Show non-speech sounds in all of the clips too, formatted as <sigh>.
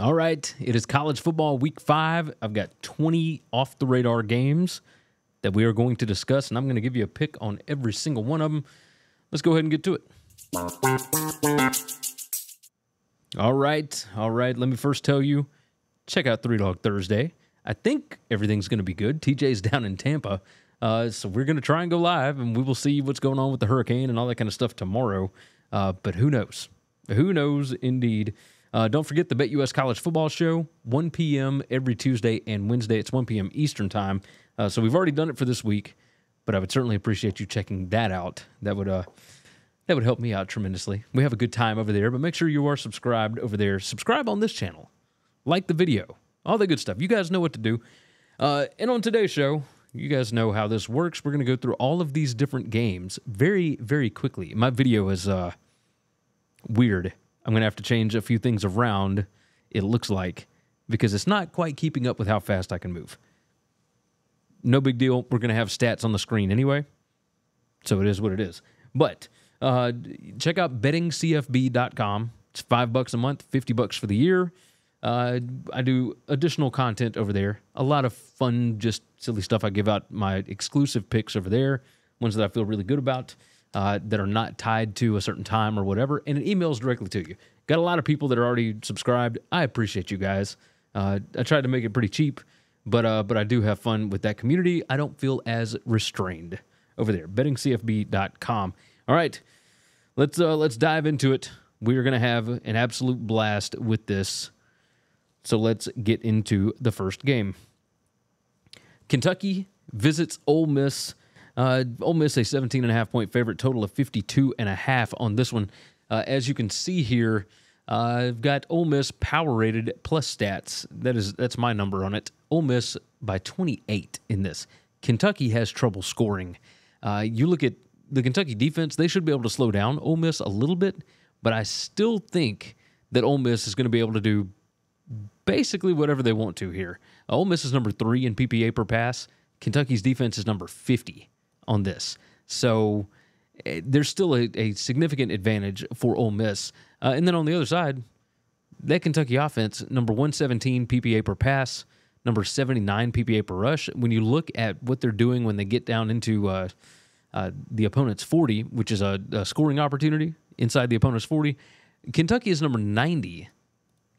All right, it is college football week five. I've got 20 off the radar games that we are going to discuss, and I'm going to give you a pick on every single one of them. Let's go ahead and get to it. All right, all right. Let me first tell you check out Three Dog Thursday. I think everything's going to be good. TJ's <laughs> down in Tampa. Uh, so we're going to try and go live, and we will see what's going on with the hurricane and all that kind of stuff tomorrow. Uh, but who knows? Who knows indeed? Uh, don't forget the BetUS College Football Show, 1 p.m. every Tuesday and Wednesday. It's 1 p.m. Eastern Time. Uh, so we've already done it for this week, but I would certainly appreciate you checking that out. That would uh, that would help me out tremendously. We have a good time over there, but make sure you are subscribed over there. Subscribe on this channel, like the video, all the good stuff. You guys know what to do. Uh, and on today's show, you guys know how this works. We're going to go through all of these different games very, very quickly. My video is uh, weird I'm going to have to change a few things around, it looks like, because it's not quite keeping up with how fast I can move. No big deal. We're going to have stats on the screen anyway. So it is what it is. But uh, check out bettingcfb.com. It's five bucks a month, 50 bucks for the year. Uh, I do additional content over there. A lot of fun, just silly stuff. I give out my exclusive picks over there, ones that I feel really good about uh, that are not tied to a certain time or whatever, and it emails directly to you. Got a lot of people that are already subscribed. I appreciate you guys. Uh, I tried to make it pretty cheap, but uh, but I do have fun with that community. I don't feel as restrained over there. BettingCFB.com. All right, let's uh, let's dive into it. We are going to have an absolute blast with this. So let's get into the first game. Kentucky visits Ole Miss uh, Ole Miss a 17 and a half point favorite, total of 52 and a half on this one. Uh, as you can see here, uh, I've got Ole Miss power rated plus stats. That is that's my number on it. Ole Miss by 28 in this. Kentucky has trouble scoring. Uh, you look at the Kentucky defense; they should be able to slow down Ole Miss a little bit, but I still think that Ole Miss is going to be able to do basically whatever they want to here. Ole Miss is number three in PPA per pass. Kentucky's defense is number 50 on this. So uh, there's still a, a, significant advantage for Ole Miss. Uh, and then on the other side, that Kentucky offense, number 117 PPA per pass, number 79 PPA per rush. When you look at what they're doing when they get down into uh, uh the opponent's 40, which is a, a scoring opportunity inside the opponent's 40, Kentucky is number 90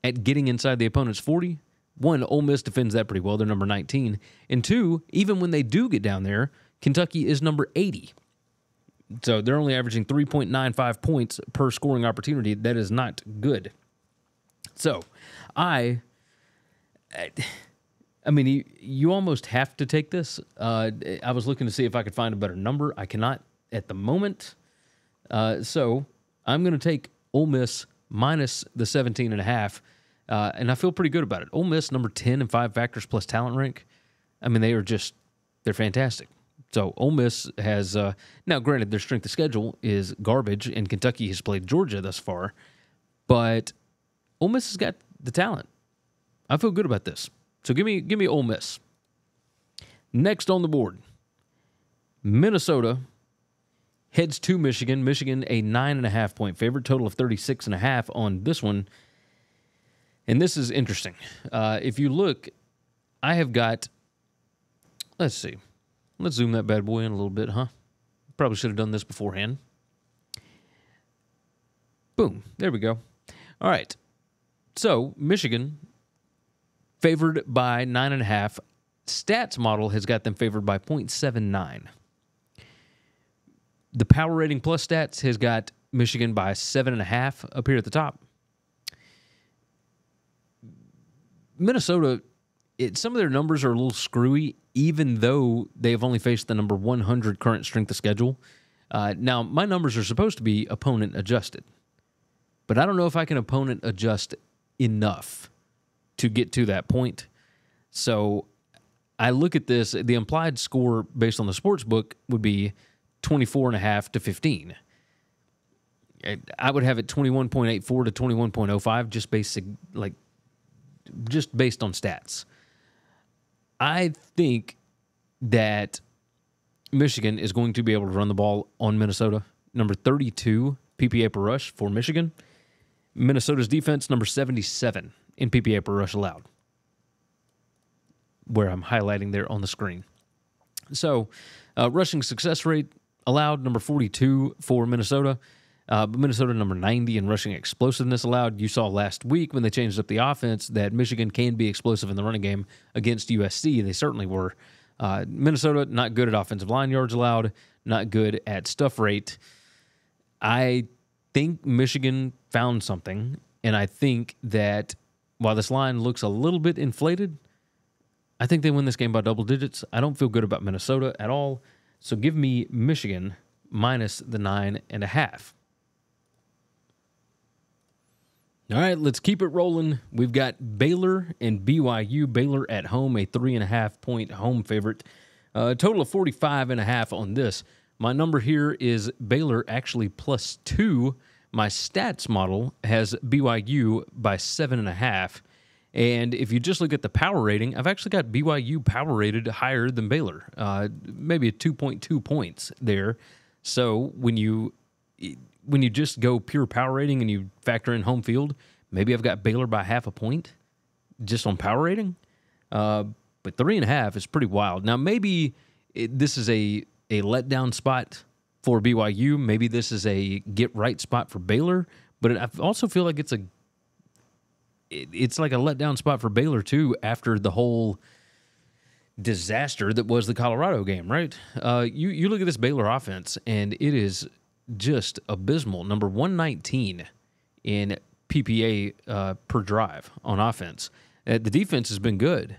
at getting inside the opponent's 40. One, Ole Miss defends that pretty well. They're number 19. And two, even when they do get down there, Kentucky is number 80. So they're only averaging 3.95 points per scoring opportunity. That is not good. So I. I mean, you, you almost have to take this. Uh, I was looking to see if I could find a better number. I cannot at the moment. Uh, so I'm going to take Ole Miss minus the 17 and a half. Uh, and I feel pretty good about it. Ole Miss, number 10 and five factors plus talent rank. I mean, they are just, they're fantastic. So Ole Miss has uh, now, granted, their strength of schedule is garbage, and Kentucky has played Georgia thus far, but Ole Miss has got the talent. I feel good about this. So give me give me Ole Miss. Next on the board, Minnesota heads to Michigan. Michigan a nine and a half point favorite, total of 36 and a half on this one. And this is interesting. Uh, if you look, I have got, let's see, Let's zoom that bad boy in a little bit, huh? Probably should have done this beforehand. Boom. There we go. All right. So, Michigan favored by nine and a half. Stats model has got them favored by 0.79. The power rating plus stats has got Michigan by seven and a half up here at the top. Minnesota, it, some of their numbers are a little screwy even though they have only faced the number 100 current strength of schedule. Uh, now, my numbers are supposed to be opponent adjusted, but I don't know if I can opponent adjust enough to get to that point. So I look at this, the implied score based on the sports book would be 24 and a half to 15. I would have it 21.84 to 21.05 just basic like just based on stats. I think that Michigan is going to be able to run the ball on Minnesota. Number 32 PPA per rush for Michigan. Minnesota's defense, number 77 in PPA per rush allowed, where I'm highlighting there on the screen. So, uh, rushing success rate allowed number 42 for Minnesota. Uh, Minnesota number 90 in rushing explosiveness allowed. You saw last week when they changed up the offense that Michigan can be explosive in the running game against USC. They certainly were. Uh, Minnesota not good at offensive line yards allowed, not good at stuff rate. I think Michigan found something, and I think that while this line looks a little bit inflated, I think they win this game by double digits. I don't feel good about Minnesota at all. So give me Michigan minus the nine and a half. All right, let's keep it rolling. We've got Baylor and BYU. Baylor at home, a three and a half point home favorite. Uh, a total of 45 and a half on this. My number here is Baylor actually plus two. My stats model has BYU by seven and a half. And if you just look at the power rating, I've actually got BYU power rated higher than Baylor, uh, maybe a 2.2 points there. So when you when you just go pure power rating and you factor in home field, maybe I've got Baylor by half a point just on power rating. Uh, but three and a half is pretty wild. Now maybe it, this is a a letdown spot for BYU. Maybe this is a get right spot for Baylor. But I also feel like it's a it's like a letdown spot for Baylor too after the whole disaster that was the Colorado game, right? Uh, you you look at this Baylor offense and it is just abysmal. Number one nineteen in PPA uh, per drive on offense. Uh, the defense has been good,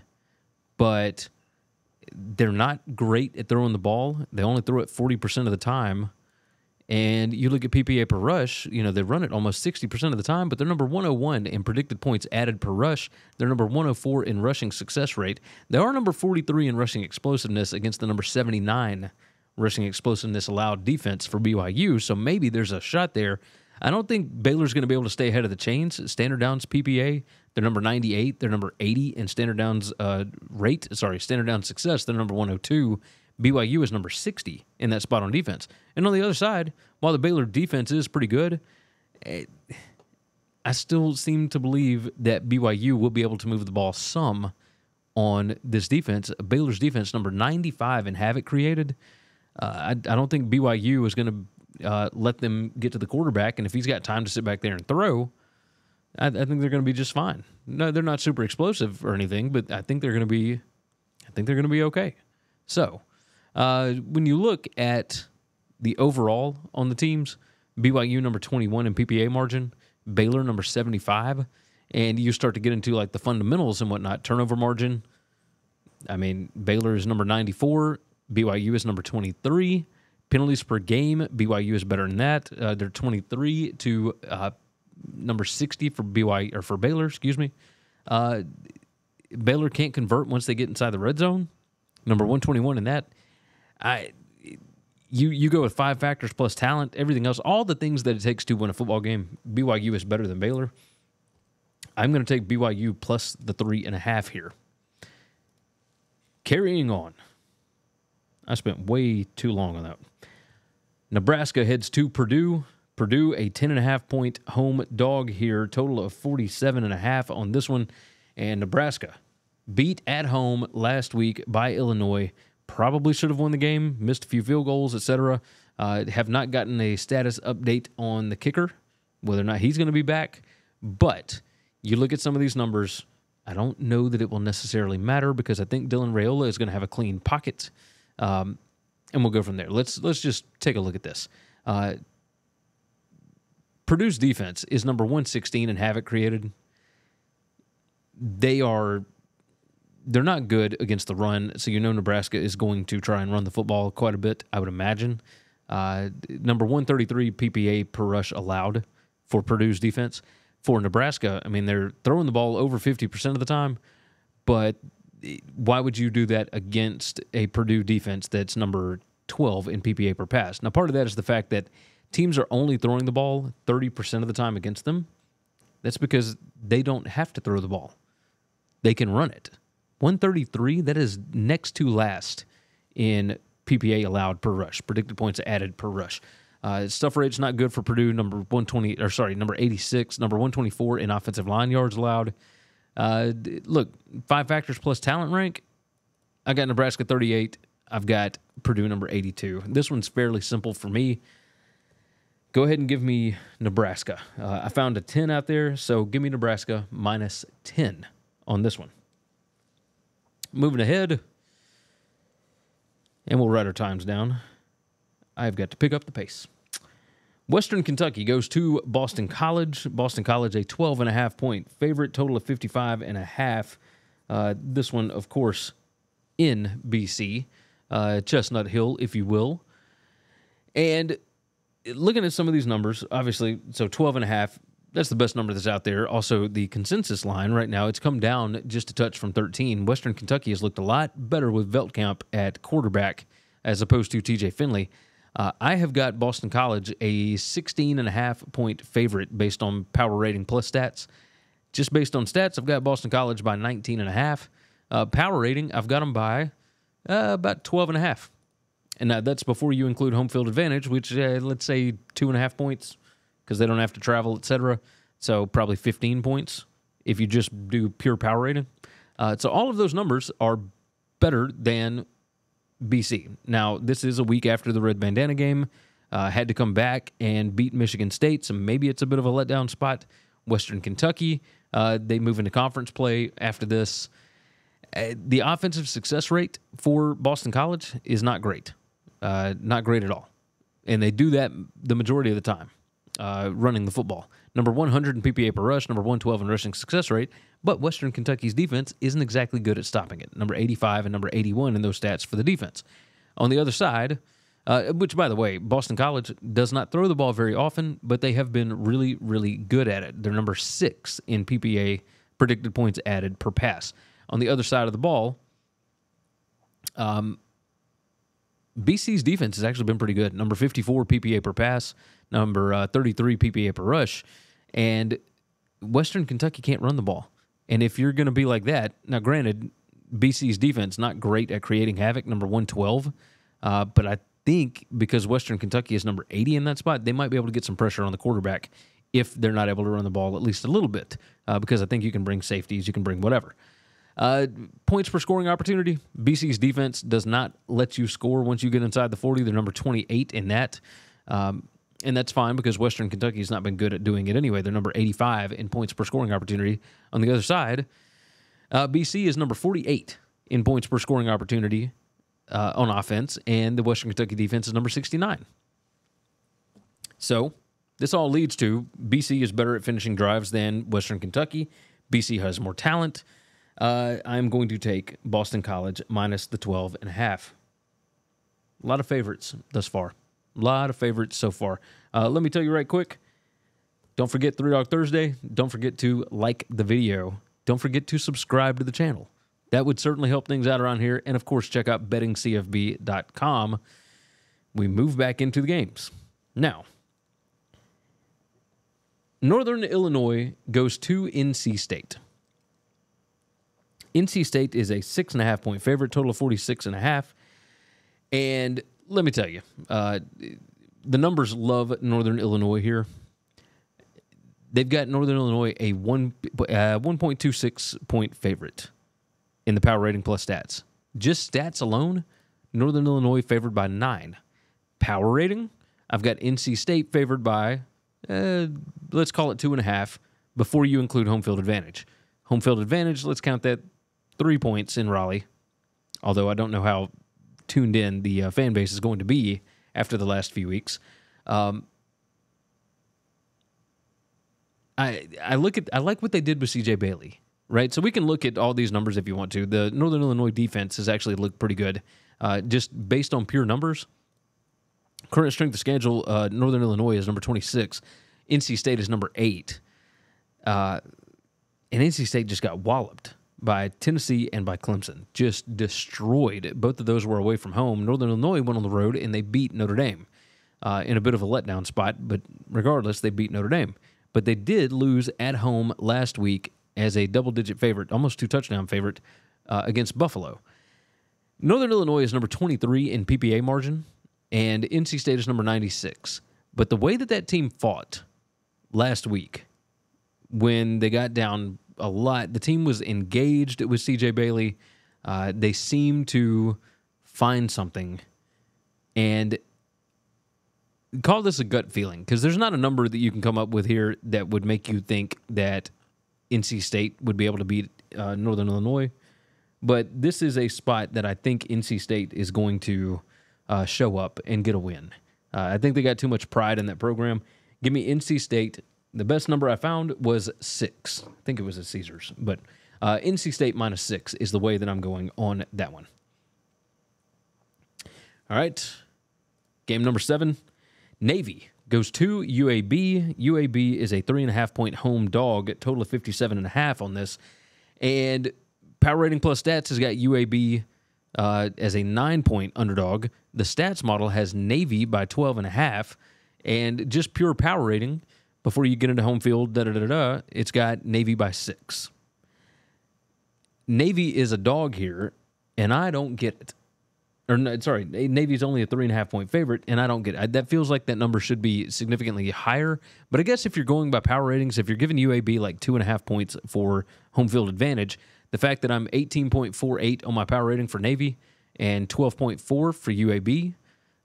but they're not great at throwing the ball. They only throw it forty percent of the time. And you look at PPA per rush, you know, they run it almost 60% of the time, but they're number 101 in predicted points added per rush. They're number 104 in rushing success rate. They are number 43 in rushing explosiveness against the number 79 rushing explosiveness allowed defense for BYU. So maybe there's a shot there. I don't think Baylor's going to be able to stay ahead of the chains. Standard downs PPA, they're number 98. They're number 80 in standard downs uh, rate. Sorry, standard down success. They're number 102. BYU is number 60 in that spot on defense. And on the other side, while the Baylor defense is pretty good, it, I still seem to believe that BYU will be able to move the ball some on this defense. Baylor's defense, number 95 in havoc created. Uh, I, I, don't think BYU is going to uh, let them get to the quarterback. And if he's got time to sit back there and throw, I, I think they're going to be just fine. No, they're not super explosive or anything, but I think they're going to be, I think they're going to be okay. So, uh, when you look at the overall on the teams, BYU number 21 in PPA margin, Baylor number 75, and you start to get into like the fundamentals and whatnot, turnover margin. I mean, Baylor is number 94, BYU is number 23. Penalties per game, BYU is better than that. Uh, they're 23 to uh, number 60 for BYU or for Baylor, excuse me. Uh, Baylor can't convert once they get inside the red zone. Number 121 in that. I you you go with five factors plus talent, everything else, all the things that it takes to win a football game. BYU is better than Baylor. I'm going to take BYU plus the three and a half here. Carrying on, I spent way too long on that. Nebraska heads to Purdue. Purdue a ten and a half point home dog here, total of 47 and a half on this one. And Nebraska beat at home last week by Illinois probably should have won the game, missed a few field goals, etc. Uh, have not gotten a status update on the kicker, whether or not he's going to be back. But you look at some of these numbers, I don't know that it will necessarily matter because I think Dylan Raiola is going to have a clean pocket, um, and we'll go from there. Let's let's just take a look at this. Uh, Purdue's defense is number 116 in havoc created. They are they're not good against the run, so you know Nebraska is going to try and run the football quite a bit. I would imagine. Uh, number 133 PPA per rush allowed for Purdue's defense. For Nebraska, I mean they're throwing the ball over 50% of the time, but why would you do that against a Purdue defense that's number 12 in PPA per pass? Now, part of that is the fact that teams are only throwing the ball 30% of the time against them. That's because they don't have to throw the ball, they can run it. 133, that is next to last in PPA allowed per rush, predicted points added per rush. Uh, stuff rate's not good for Purdue, number 120, or sorry, number 86, number 124 in offensive line yards allowed. Uh, look, five factors plus talent rank. I got Nebraska 38. I've got Purdue number 82. This one's fairly simple for me. Go ahead and give me Nebraska. Uh, I found a 10 out there, so give me Nebraska minus 10 on this one. Moving ahead, and we'll write our times down. I've got to pick up the pace. Western Kentucky goes to Boston College. Boston College, a 12 and a half point favorite, total of 55 and a half. Uh, this one, of course, in BC, uh, Chestnut Hill, if you will. And looking at some of these numbers, obviously, so 12 and a half, that's the best number that's out there. Also, the consensus line right now, it's come down just a touch from 13. Western Kentucky has looked a lot better with Veltkamp at quarterback as opposed to TJ Finley. Uh, I have got Boston College a 16 and a half point favorite based on power rating plus stats. Just based on stats, I've got Boston College by 19 and a half. Uh, power rating, I've got them by uh, about 12 and a half. And that's before you include home field advantage, which uh, let's say two and a half points because they don't have to travel, etc. So probably 15 points if you just do pure power rating. Uh, so all of those numbers are better than BC. Now, this is a week after the Red Bandana game. Uh, had to come back and beat Michigan State, so maybe it's a bit of a letdown spot. Western Kentucky, uh, they move into conference play after this. Uh, the offensive success rate for Boston College is not great, uh, not great at all, and they do that the majority of the time, uh, running the football. Number 100 in PPA per rush, number 112 in rushing success rate, but Western Kentucky's defense isn't exactly good at stopping it. Number 85 and number 81 in those stats for the defense. On the other side, uh, which by the way, Boston College does not throw the ball very often, but they have been really, really good at it. They're number six in PPA predicted points added per pass. On the other side of the ball, um, BC's defense has actually been pretty good. Number 54 PPA per pass, number uh, 33 PPA per rush, and Western Kentucky can't run the ball. And if you're going to be like that, now granted, BC's defense not great at creating havoc, number 112, uh, but I think because Western Kentucky is number 80 in that spot, they might be able to get some pressure on the quarterback if they're not able to run the ball at least a little bit, uh, because I think you can bring safeties, you can bring whatever. Uh, points per scoring opportunity. BC's defense does not let you score once you get inside the 40. They're number 28 in that. Um, and that's fine because Western Kentucky has not been good at doing it anyway. They're number 85 in points per scoring opportunity. On the other side, uh, BC is number 48 in points per scoring opportunity uh, on offense, and the Western Kentucky defense is number 69. So this all leads to BC is better at finishing drives than Western Kentucky. BC has more talent. Uh, I'm going to take Boston College minus the 12 and a half. A lot of favorites thus far. Lot of favorites so far. Uh, let me tell you right quick. Don't forget Three Dog Thursday. Don't forget to like the video. Don't forget to subscribe to the channel. That would certainly help things out around here. And of course, check out bettingcfb.com. We move back into the games. Now, Northern Illinois goes to NC State. NC State is a six and a half point favorite, total of 46 and a half. And let me tell you, uh, the numbers love Northern Illinois here. They've got Northern Illinois a one uh, 1.26 point favorite in the power rating plus stats. Just stats alone, Northern Illinois favored by nine. Power rating, I've got NC State favored by, uh, let's call it two and a half before you include home field advantage. Home field advantage, let's count that three points in Raleigh. Although I don't know how tuned in the uh, fan base is going to be after the last few weeks. Um, I I look at I like what they did with CJ Bailey, right? So we can look at all these numbers if you want to. The Northern Illinois defense has actually looked pretty good, uh, just based on pure numbers. Current strength of schedule: uh, Northern Illinois is number twenty six, NC State is number eight, uh, and NC State just got walloped by Tennessee and by Clemson. Just destroyed. Both of those were away from home. Northern Illinois went on the road and they beat Notre Dame uh, in a bit of a letdown spot, but regardless, they beat Notre Dame. But they did lose at home last week as a double digit favorite, almost two touchdown favorite uh, against Buffalo. Northern Illinois is number 23 in PPA margin, and NC State is number 96. But the way that that team fought last week, when they got down a lot. The team was engaged with CJ Bailey. Uh, they seemed to find something, and call this a gut feeling because there's not a number that you can come up with here that would make you think that NC State would be able to beat uh, Northern Illinois. But this is a spot that I think NC State is going to uh, show up and get a win. Uh, I think they got too much pride in that program. Give me NC State. The best number I found was six. I think it was at Caesars, but uh, NC State minus six is the way that I'm going on that one. All right. Game number seven Navy goes to UAB. UAB is a three and a half point home dog, total of 57 and a half on this. And Power Rating Plus Stats has got UAB uh, as a nine point underdog. The stats model has Navy by 12 and a half. And just pure power rating, before you get into home field, da da da da, it's got Navy by six. Navy is a dog here, and I don't get it. Or no, sorry, Navy's only a three and a half point favorite, and I don't get it. That feels like that number should be significantly higher. But I guess if you're going by power ratings, if you're giving UAB like two and a half points for home field advantage, the fact that I'm 18.48 on my power rating for Navy and 12.4 for UAB,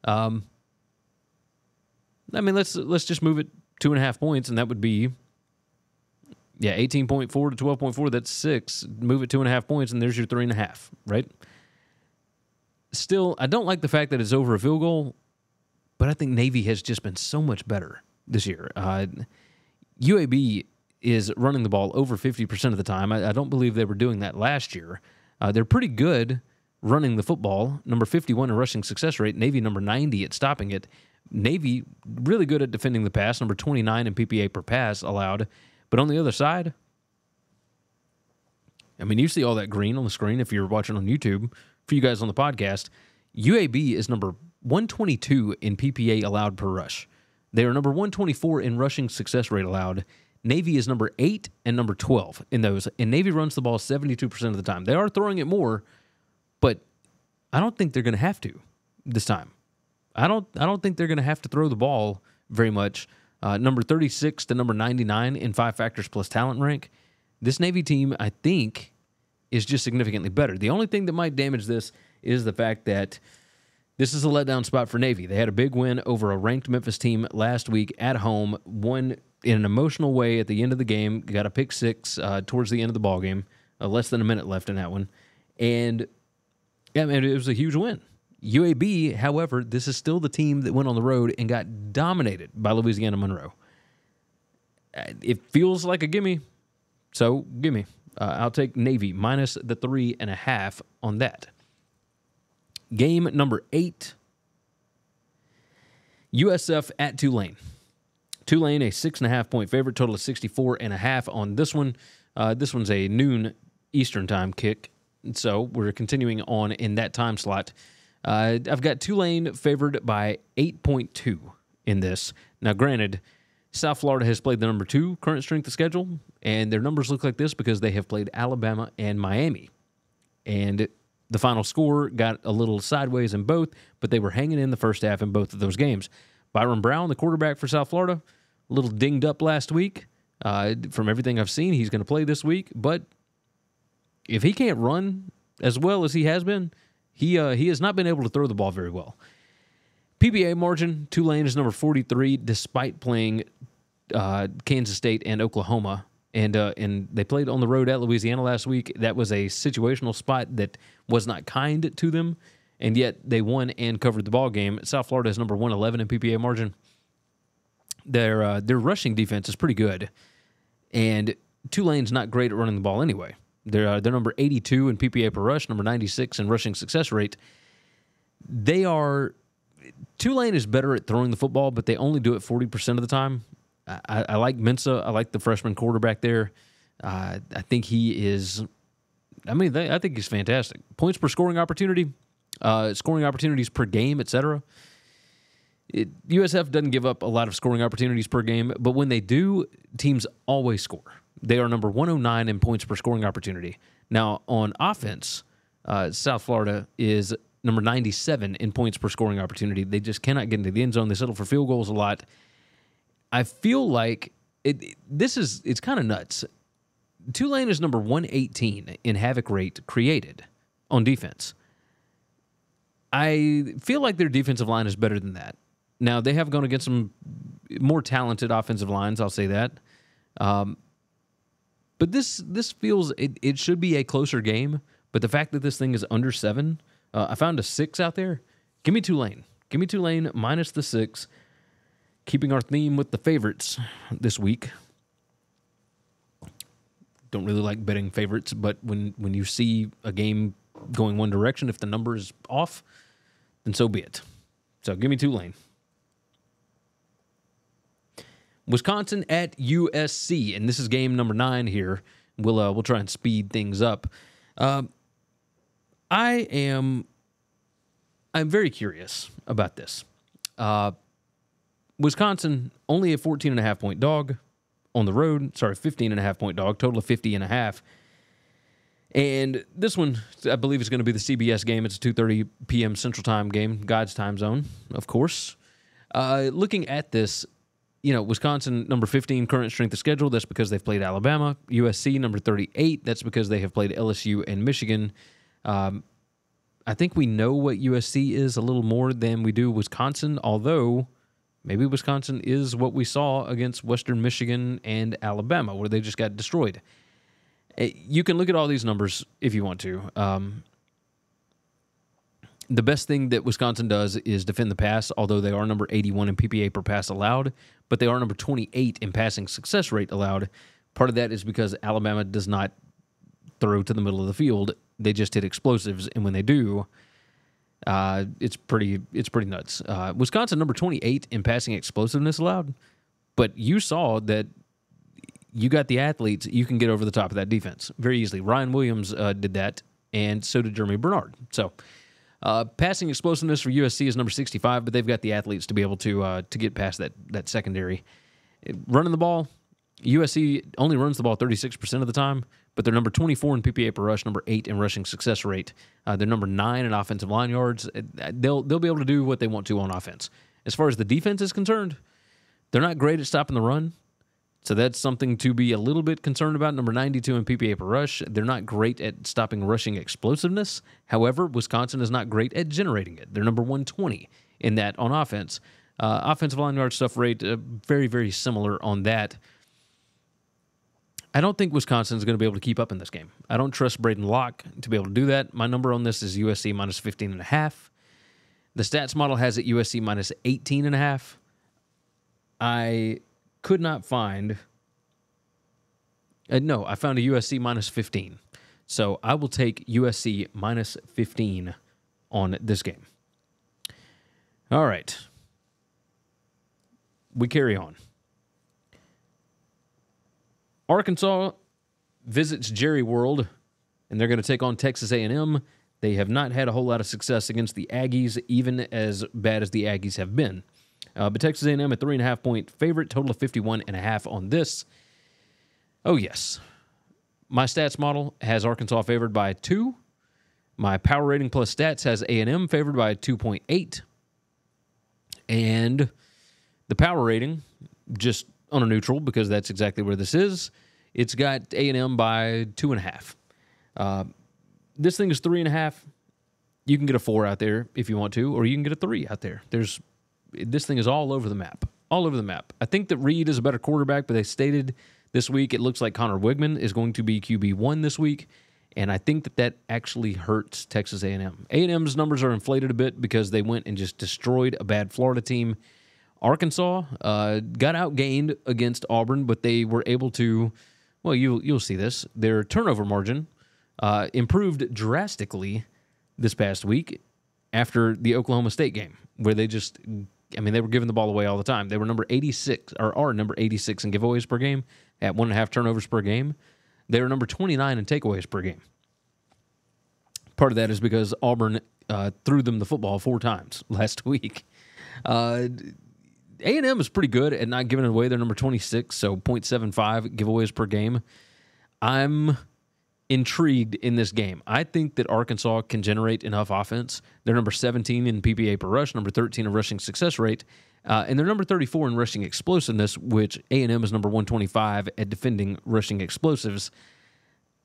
um, I mean let's let's just move it two and a half points, and that would be yeah, 18.4 to 12.4, that's six. Move it two and a half points, and there's your three and a half, right? Still, I don't like the fact that it's over a field goal, but I think Navy has just been so much better this year. Uh, UAB is running the ball over 50% of the time. I, I don't believe they were doing that last year. Uh, they're pretty good running the football, number 51 in rushing success rate, Navy number 90 at stopping it. Navy really good at defending the pass, number 29 in PPA per pass allowed. But on the other side, I mean, you see all that green on the screen if you're watching on YouTube. For you guys on the podcast, UAB is number 122 in PPA allowed per rush. They are number 124 in rushing success rate allowed. Navy is number 8 and number 12 in those. And Navy runs the ball 72% of the time. They are throwing it more, but I don't think they're going to have to this time. I don't I don't think they're going to have to throw the ball very much uh, number 36 to number 99 in five factors plus talent rank. This Navy team, I think, is just significantly better. The only thing that might damage this is the fact that this is a letdown spot for Navy. They had a big win over a ranked Memphis team last week at home, won in an emotional way at the end of the game, got a pick six uh, towards the end of the ball game, uh, less than a minute left in that one, and yeah, man, it was a huge win. UAB, however, this is still the team that went on the road and got dominated by Louisiana Monroe. Uh, it feels like a gimme, so gimme. Uh, I'll take Navy minus the three and a half on that. Game number eight USF at Tulane. Tulane, a six and a half point favorite, total of 64 and a half on this one. Uh, this one's a noon Eastern time kick. So we're continuing on in that time slot. Uh, I've got Tulane favored by 8.2 in this. Now, granted, South Florida has played the number two current strength of schedule, and their numbers look like this because they have played Alabama and Miami. And the final score got a little sideways in both, but they were hanging in the first half in both of those games. Byron Brown, the quarterback for South Florida, a little dinged up last week. Uh, from everything I've seen, he's going to play this week, but if he can't run as well as he has been, he uh, he has not been able to throw the ball very well. PPA margin, Tulane is number 43, despite playing uh, Kansas State and Oklahoma. And uh, and they played on the road at Louisiana last week. That was a situational spot that was not kind to them, and yet they won and covered the ball game. South Florida is number 111 in PPA margin. Their uh, their rushing defense is pretty good, and Tulane's not great at running the ball anyway. They're uh, they're number 82 in PPA per rush, number 96 in rushing success rate. They are Tulane is better at throwing the football, but they only do it 40% of the time. I, I like Mensah. I like the freshman quarterback there. Uh, I think he is. I mean, they, I think he's fantastic. Points per scoring opportunity, uh, scoring opportunities per game, etc. USF doesn't give up a lot of scoring opportunities per game, but when they do, teams always score. They are number 109 in points per scoring opportunity. Now, on offense, uh, South Florida is number 97 in points per scoring opportunity. They just cannot get into the end zone. They settle for field goals a lot. I feel like it, this is it's kind of nuts. Tulane is number 118 in havoc rate created on defense. I feel like their defensive line is better than that. Now, they have gone against some more talented offensive lines, I'll say that. Um, but this this feels it, it should be a closer game. But the fact that this thing is under seven, uh, I found a six out there. Give me Tulane. Give me Tulane minus the six. Keeping our theme with the favorites this week. Don't really like betting favorites, but when when you see a game going one direction, if the number is off, then so be it. So give me Tulane. Wisconsin at USC, and this is game number nine here. We'll uh, we'll try and speed things up. Uh, I am I'm very curious about this. Uh, Wisconsin only a 14 and a half point dog on the road. Sorry, 15 and a half point dog, total of 50 and a half. And this one, I believe, is going to be the CBS game. It's a 2:30 p.m. Central Time game, God's time zone, of course. Uh, looking at this, you know, Wisconsin number 15 current strength of schedule. That's because they've played Alabama. USC number 38. That's because they have played LSU and Michigan. Um, I think we know what USC is a little more than we do Wisconsin, although maybe Wisconsin is what we saw against Western Michigan and Alabama, where they just got destroyed. Eh, you can look at all these numbers if you want to. Um, the best thing that Wisconsin does is defend the pass, although they are number 81 in PPA per pass allowed, but they are number 28 in passing success rate allowed. Part of that is because Alabama does not throw to the middle of the field; they just hit explosives, and when they do, uh, it's pretty it's pretty nuts. Uh, Wisconsin number 28 in passing explosiveness allowed, but you saw that you got the athletes, you can get over the top of that defense very easily. Ryan Williams uh, did that, and so did Germie Bernard. So uh, passing explosiveness for USC is number 65, but they've got the athletes to be able to uh, to get past that that secondary. Running the ball, USC only runs the ball 36% of the time, but they're number 24 in PPA per rush, number eight in rushing success rate. Uh, they're number nine in offensive line yards. Uh, they'll they'll be able to do what they want to on offense. As far as the defense is concerned, they're not great at stopping the run. So that's something to be a little bit concerned about. Number 92 in PPA per rush. They're not great at stopping rushing explosiveness. However, Wisconsin is not great at generating it. They're number 120 in that on offense. Uh, offensive line yard stuff rate, uh, very, very similar on that. I don't think Wisconsin is going to be able to keep up in this game. I don't trust Braden Locke to be able to do that. My number on this is USC minus 15 and a half. The stats model has it USC minus 18 and a half. I could not find. Uh, no, I found a USC minus 15. So I will take USC minus 15 on this game. All right. We carry on. Arkansas visits Jerry World, and they're going to take on Texas A&M. They have not had a whole lot of success against the Aggies, even as bad as the Aggies have been. Uh, but Texas A&M a three and a half point favorite, total of 51 and a half on this. Oh yes, my stats model has Arkansas favored by two. My power rating plus stats has A&M favored by 2.8. And the power rating, just on a neutral because that's exactly where this is, it's got A&M by two and a half. Uh, this thing is three and a half. You can get a four out there if you want to, or you can get a three out there. There's this thing is all over the map. All over the map. I think that Reed is a better quarterback, but they stated this week it looks like Conner Weigman is going to be QB one this week, and I think that that actually hurts Texas A&M. A&M's numbers are inflated a bit because they went and just destroyed a bad Florida team. Arkansas uh, got outgained against Auburn, but they were able to. Well, you you'll see this. Their turnover margin uh, improved drastically this past week after the Oklahoma State game, where they just I mean, they were giving the ball away all the time. They were number 86, or are number 86 in giveaways per game at one and a half turnovers per game. They were number 29 in takeaways per game. Part of that is because Auburn uh, threw them the football four times <laughs> last week. Uh, A&M is pretty good at not giving away. They're number 26, so 0.75 giveaways per game. I'm intrigued in this game. I think that Arkansas can generate enough offense. They're number 17 in PPA per rush, number 13 in rushing success rate, uh, and they're number 34 in rushing explosiveness, which A&M is number 125 at defending rushing explosives.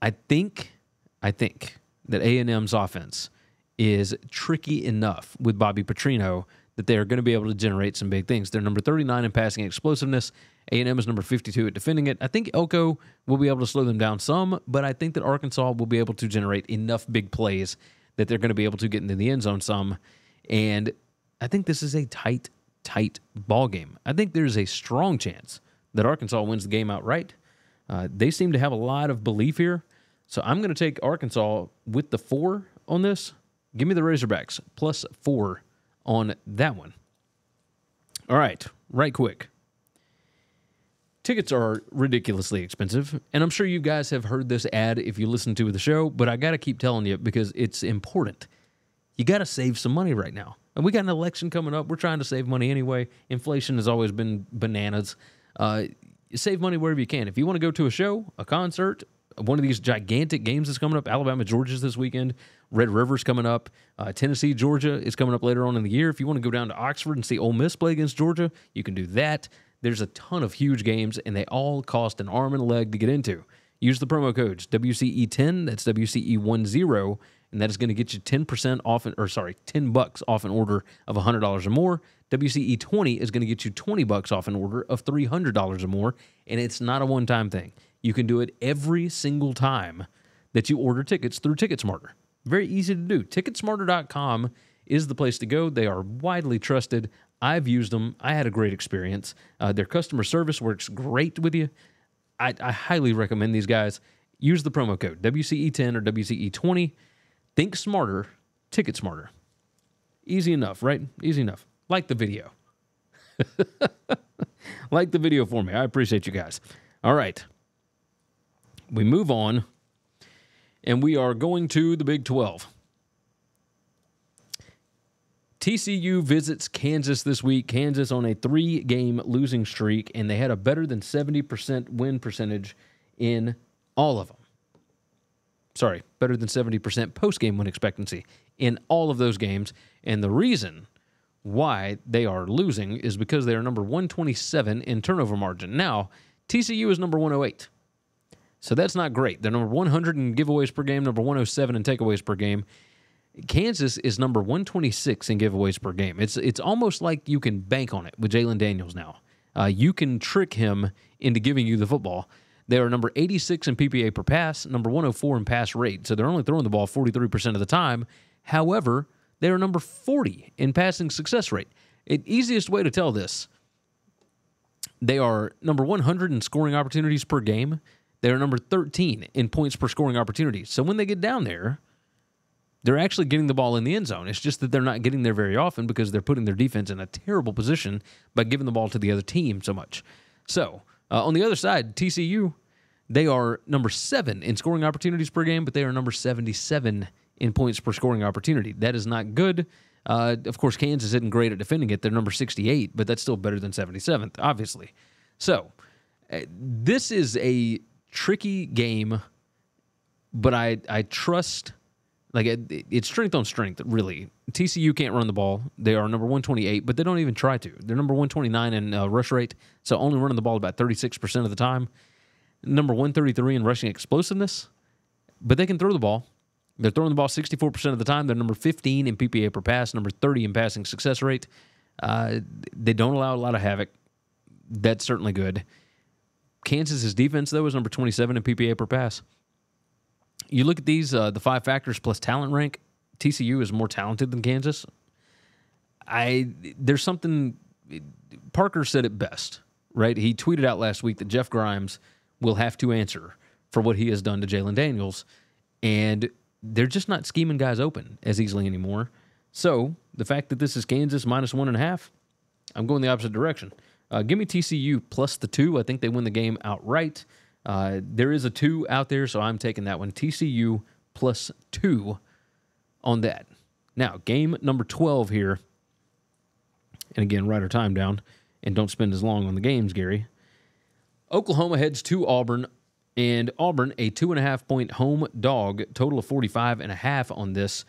I think, I think that A&M's offense is tricky enough with Bobby Petrino that they are going to be able to generate some big things. They're number 39 in passing explosiveness. A&M is number 52 at defending it. I think Elko will be able to slow them down some, but I think that Arkansas will be able to generate enough big plays that they're going to be able to get into the end zone some. And I think this is a tight, tight ball game. I think there's a strong chance that Arkansas wins the game outright. Uh, they seem to have a lot of belief here. So I'm going to take Arkansas with the four on this. Give me the Razorbacks plus four on that one. All right, right quick. Tickets are ridiculously expensive, and I'm sure you guys have heard this ad if you listen to the show, but I got to keep telling you because it's important. You got to save some money right now. And we got an election coming up. We're trying to save money anyway. Inflation has always been bananas. Uh, save money wherever you can. If you want to go to a show, a concert, one of these gigantic games that's coming up. Alabama, Georgia's this weekend. Red River's coming up. Uh, Tennessee, Georgia is coming up later on in the year. If you want to go down to Oxford and see Ole Miss play against Georgia, you can do that. There's a ton of huge games, and they all cost an arm and a leg to get into. Use the promo codes WCE10, that's WCE10, and that is going to get you 10% off, or sorry, 10 bucks off an order of $100 or more. WCE20 is going to get you 20 bucks off an order of $300 or more, and it's not a one time thing. You can do it every single time that you order tickets through TicketSmarter. Very easy to do. Ticketsmarter.com is the place to go. They are widely trusted. I've used them. I had a great experience. Uh, their customer service works great with you. I, I highly recommend these guys. Use the promo code WCE10 or WCE20. Think smarter, ticket smarter. Easy enough, right? Easy enough. Like the video. <laughs> like the video for me. I appreciate you guys. All right we move on, and we are going to the Big 12. TCU visits Kansas this week. Kansas on a three game losing streak, and they had a better than 70% win percentage in all of them. Sorry, better than 70% post game win expectancy in all of those games. And the reason why they are losing is because they are number 127 in turnover margin. Now, TCU is number 108. So that's not great. They're number 100 in giveaways per game, number 107 in takeaways per game. Kansas is number 126 in giveaways per game. It's it's almost like you can bank on it with Jalon Daniels now. Uh, you can trick him into giving you the football. They are number 86 in PPA per pass, number 104 in pass rate. So they're only throwing the ball 43% of the time. However, they are number 40 in passing success rate. Easiest way to tell this, they are number 100 in scoring opportunities per game. They're number 13 in points per scoring opportunity. So when they get down there, they're actually getting the ball in the end zone. It's just that they're not getting there very often because they're putting their defense in a terrible position by giving the ball to the other team so much. So uh, on the other side, TCU, they are number seven in scoring opportunities per game, but they are number 77 in points per scoring opportunity. That is not good. Uh, of course, Kansas isn't great at defending it. They're number 68, but that's still better than 77th, obviously. So uh, this is a tricky game, but I I trust like it, it's strength on strength really. TCU can't run the ball. They are number 128, but they don't even try to. They're number 129 in uh, rush rate, so only running the ball about 36% of the time. Number 133 in rushing explosiveness, but they can throw the ball. They're throwing the ball 64% of the time. They're number 15 in PPA per pass, number 30 in passing success rate. Uh, they don't allow a lot of havoc. That's certainly good. Kansas's defense, though, is number 27 in PPA per pass. You look at these, uh, the five factors plus talent rank. TCU is more talented than Kansas. I there's something. Parker said it best, right? He tweeted out last week that Jeff Grimes will have to answer for what he has done to Jalon Daniels, and they're just not scheming guys open as easily anymore. So the fact that this is Kansas minus one and a half, I'm going the opposite direction. Uh, give me TCU plus the two. I think they win the game outright. Uh, there is a two out there, so I'm taking that one. TCU plus two on that. Now, game number 12 here. And again, write our time down and don't spend as long on the games, Gary. Oklahoma heads to Auburn. And Auburn, a two and a half point home dog, total of 45 and a half on this.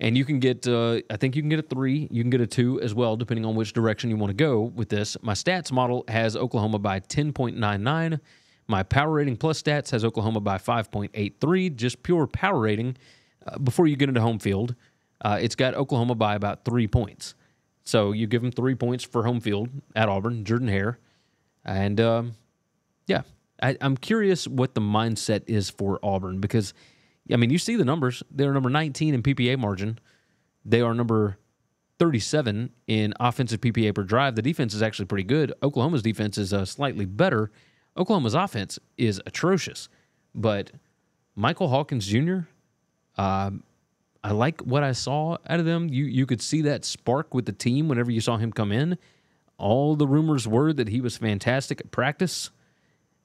And you can get, uh, I think you can get a three, you can get a two as well, depending on which direction you want to go with this. My stats model has Oklahoma by 10.99. My power rating plus stats has Oklahoma by 5.83, just pure power rating. Uh, before you get into home field, uh, it's got Oklahoma by about three points. So you give them three points for home field at Auburn, Jordan Hare. And um, yeah, I, I'm curious what the mindset is for Auburn because, I mean, you see the numbers. They're number 19 in PPA margin. They are number 37 in offensive PPA per drive. The defense is actually pretty good. Oklahoma's defense is uh, slightly better. Oklahoma's offense is atrocious. But Michael Hawkins Jr., uh, I like what I saw out of them. You you could see that spark with the team whenever you saw him come in. All the rumors were that he was fantastic at practice,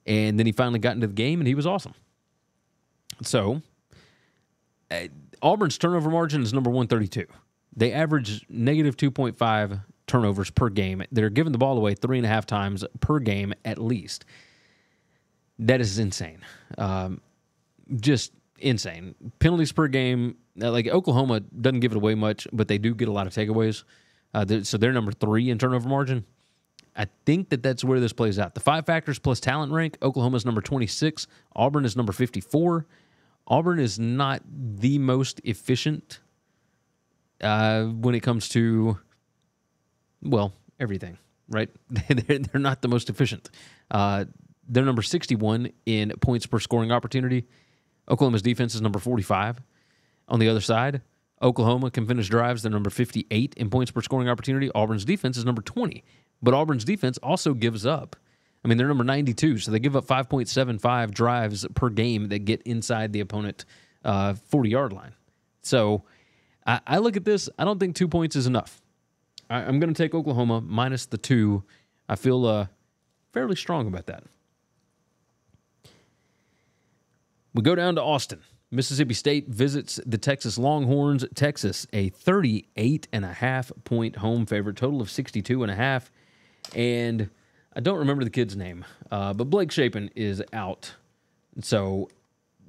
and then he finally got into the game and he was awesome. So, Auburn's turnover margin is number 132. They average negative 2.5 turnovers per game. They're giving the ball away three and a half times per game at least. That is insane. Um, just insane. Penalties per game, uh, like Oklahoma doesn't give it away much, but they do get a lot of takeaways. Uh, they're, so they're number three in turnover margin. I think that that's where this plays out. The five factors plus talent rank Oklahoma's number 26, Auburn is number 54. Auburn is not the most efficient uh, when it comes to, well, everything, right? <laughs> they're, they're not the most efficient. Uh, they're number 61 in points per scoring opportunity. Oklahoma's defense is number 45. On the other side, Oklahoma can finish drives. They're number 58 in points per scoring opportunity. Auburn's defense is number 20. But Auburn's defense also gives up. I mean, they're number 92, so they give up 5.75 drives per game that get inside the opponent uh, 40 yard line. So I, I, look at this. I don't think two points is enough. I, am going to take Oklahoma minus the two. I feel uh, fairly strong about that. We go down to Austin. Mississippi State visits the Texas Longhorns. Texas, a 38 and a half point home favorite, total of 62 and a half. And I don't remember the kid's name, uh, but Blake Shapen is out. So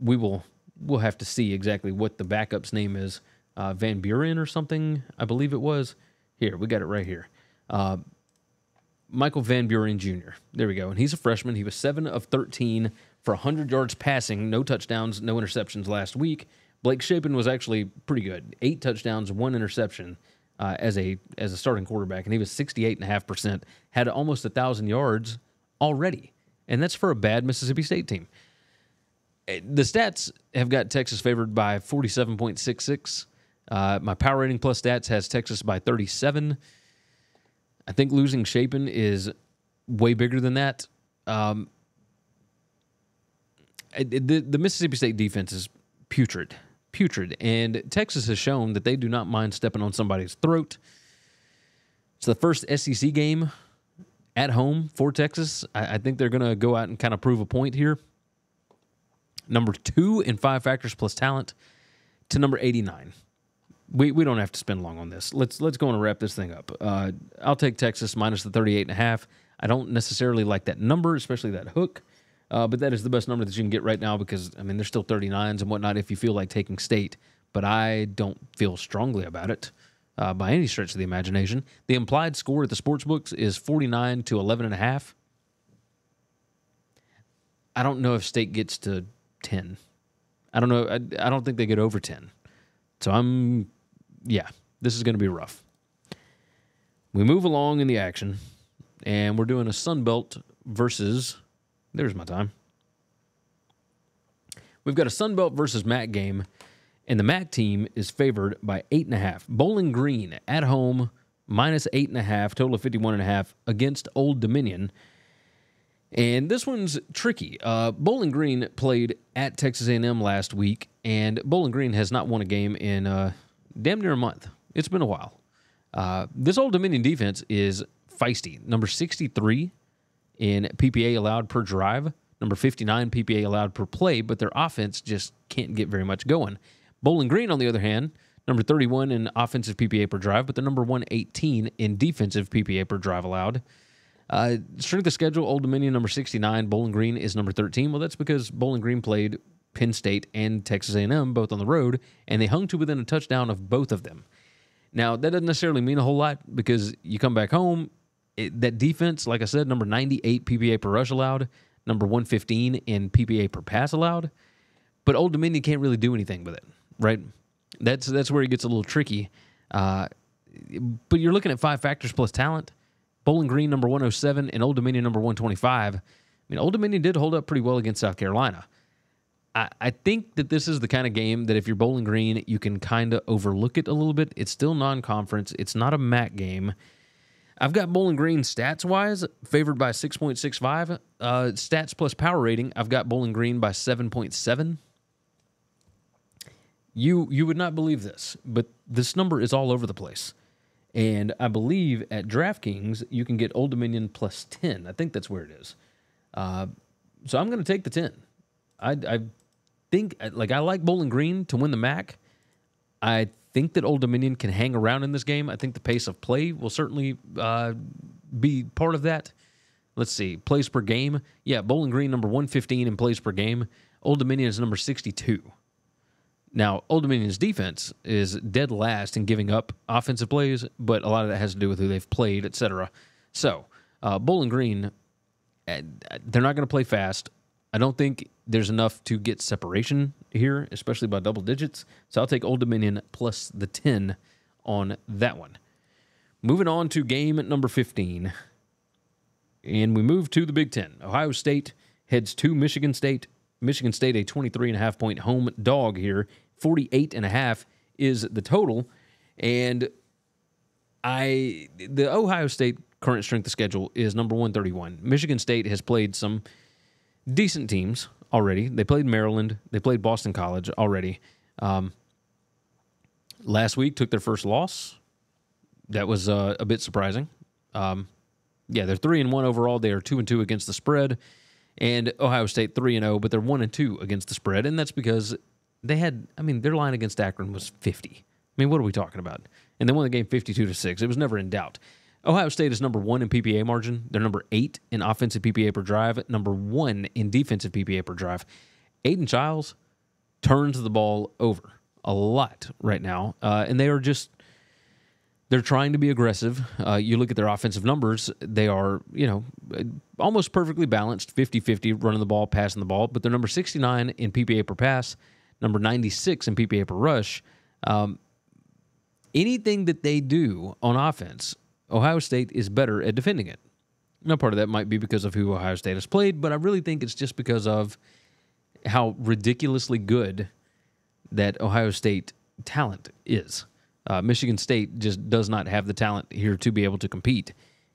we will we'll have to see exactly what the backup's name is. Uh, Van Buren or something, I believe it was. Here, we got it right here. Uh, Michael Van Buren Jr. There we go. And he's a freshman. He was 7 of 13 for 100 yards passing, no touchdowns, no interceptions last week. Blake Shapen was actually pretty good. Eight touchdowns, one interception uh, as a as a starting quarterback, and he was 68.5%, had almost a 1,000 yards already. And that's for a bad Mississippi State team. Eh, the stats have got Texas favored by 47.66. Uh, my power rating plus stats has Texas by 37. I think losing Shapen is way bigger than that. Um, the, the Mississippi State defense is putrid, putrid, and Texas has shown that they do not mind stepping on somebody's throat. It's the first SEC game at home for Texas. I, I think they're going to go out and kind of prove a point here. Number two in five factors plus talent to number 89. We, we don't have to spend long on this. Let's let's go and wrap this thing up. Uh, I'll take Texas minus the 38 and a half. I don't necessarily like that number, especially that hook. Uh, but that is the best number that you can get right now because, I mean, there's still 39s and whatnot if you feel like taking state. But I don't feel strongly about it uh, by any stretch of the imagination. The implied score at the sports books is 49 to 11 and a half. I don't know if state gets to 10. I don't know. I, I don't think they get over 10. So I'm, yeah, this is going to be rough. We move along in the action, and we're doing a Sunbelt versus there's my time. We've got a Sunbelt versus MAC game, and the MAC team is favored by eight and a half. Bowling Green at home, minus eight and a half, total of 51 and a half against Old Dominion. And this one's tricky. Uh, Bowling Green played at Texas A&M last week, and Bowling Green has not won a game in uh, damn near a month. It's been a while. Uh, this Old Dominion defense is feisty. Number 63 in PPA allowed per drive, number 59 PPA allowed per play, but their offense just can't get very much going. Bowling Green, on the other hand, number 31 in offensive PPA per drive, but they're number 118 in defensive PPA per drive allowed. Uh, strength of schedule: Old Dominion number 69, Bowling Green is number 13. Well, that's because Bowling Green played Penn State and Texas A&M both on the road, and they hung to within a touchdown of both of them. Now that doesn't necessarily mean a whole lot because you come back home. It, that defense, like I said, number 98 PPA per rush allowed, number 115 in PPA per pass allowed. But Old Dominion can't really do anything with it, right? That's that's where it gets a little tricky. Uh, but you're looking at five factors plus talent. Bowling Green number 107 and Old Dominion number 125. I mean, Old Dominion did hold up pretty well against South Carolina. I, I think that this is the kind of game that if you're Bowling Green, you can kind of overlook it a little bit. It's still non-conference. It's not a MAC game. I've got Bowling Green stats wise favored by 6.65. Uh, stats plus power rating, I've got Bowling Green by 7.7. You you would not believe this, but this number is all over the place. And I believe at DraftKings you can get Old Dominion plus 10. I think that's where it is. Uh, so I'm going to take the 10. I, I think like I like Bowling Green to win the MAC. I think that Old Dominion can hang around in this game. I think the pace of play will certainly uh, be part of that. Let's see, plays per game. Yeah, Bowling Green number 115 in plays per game. Old Dominion is number 62. Now, Old Dominion's defense is dead last in giving up offensive plays, but a lot of that has to do with who they've played, etc. So, uh, Bowling Green, uh, they're not going to play fast. I don't think there's enough to get separation here, especially by double digits. So I'll take Old Dominion plus the 10 on that one. Moving on to game number 15. And we move to the Big Ten. Ohio State heads to Michigan State. Michigan State, a 23 and a half point home dog here. 48 and a half is the total. And I, the Ohio State current strength of schedule is number 131. Michigan State has played some decent teams already. They played Maryland. They played Boston College already. Um, last week took their first loss. That was uh, a bit surprising. Um, yeah, they're three and one overall. They are two and two against the spread, and Ohio State three and zero, oh, but they're one and two against the spread, and that's because they had. I mean, their line against Akron was fifty. I mean, what are we talking about? And they won the game fifty-two to six. It was never in doubt. Ohio State is number one in PPA margin. They're number eight in offensive PPA per drive, number one in defensive PPA per drive. Aidan Chiles turns the ball over a lot right now, uh, and they are just they're trying to be aggressive. Uh, you look at their offensive numbers, they are, you know, almost perfectly balanced 50 50 running the ball, passing the ball, but they're number 69 in PPA per pass, number 96 in PPA per rush. Um, anything that they do on offense Ohio State is better at defending it. Now, part of that might be because of who Ohio State has played, but I really think it's just because of how ridiculously good that Ohio State talent is. Uh, Michigan State just does not have the talent here to be able to compete.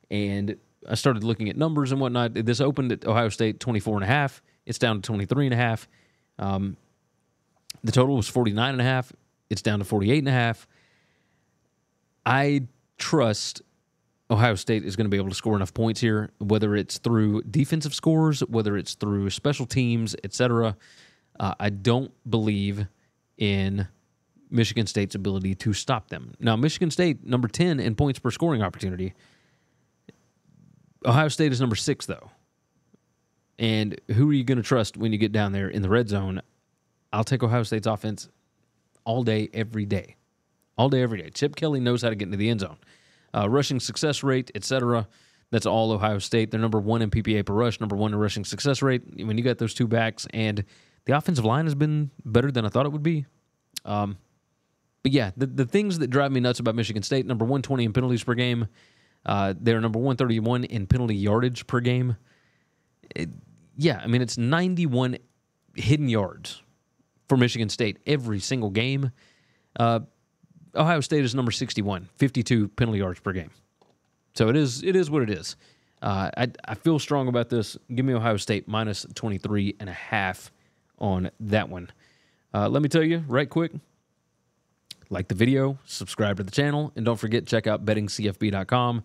And I started looking at numbers and whatnot. This opened at Ohio State 24 and a half. It's down to 23 and a half. Um, the total was 49 and a half. It's down to 48 and a half. I trust Ohio State is going to be able to score enough points here, whether it's through defensive scores, whether it's through special teams, etc. Uh, I don't believe in Michigan State's ability to stop them. Now, Michigan State number ten in points per scoring opportunity. Ohio State is number six though. And who are you going to trust when you get down there in the red zone? I'll take Ohio State's offense all day, every day, all day, every day. Chip Kelly knows how to get into the end zone uh, rushing success rate, etc. That's all Ohio State. They're number one in PPA per rush, number one in rushing success rate. When you got those two backs, and the offensive line has been better than I thought it would be. Um, but yeah, the, the things that drive me nuts about Michigan State number 120 in penalties per game. Uh, they're number 131 in penalty yardage per game. It, yeah, I mean, it's 91 hidden yards for Michigan State every single game. Uh, Ohio State is number 61, 52 penalty yards per game. So it is it is what it is. Uh, I, I feel strong about this. Give me Ohio State minus 23 and a half on that one. Uh, let me tell you right quick like the video, subscribe to the channel, and don't forget check out bettingcfb.com.